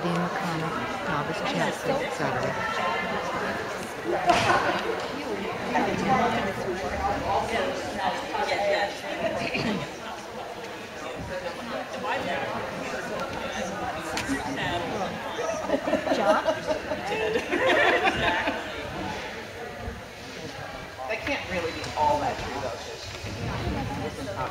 Patty McConnell, novice chancery, Saturday. John? That can't really be all that true though, just this is top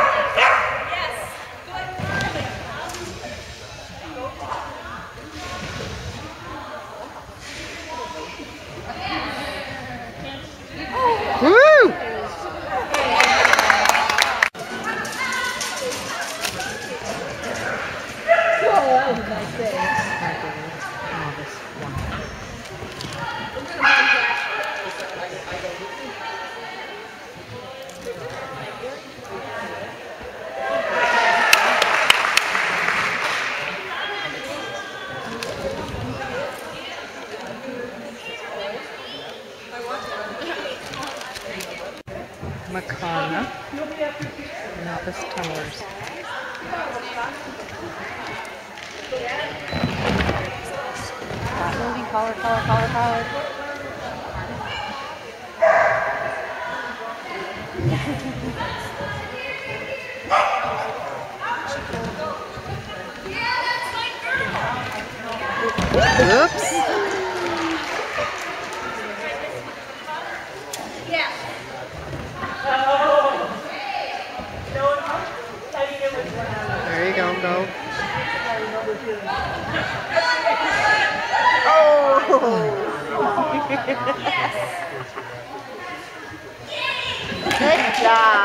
Novice one. Makana, novice towers. Moving collar, collar, collar, collar. Oops. There you go, go. Oh! yes! Good job!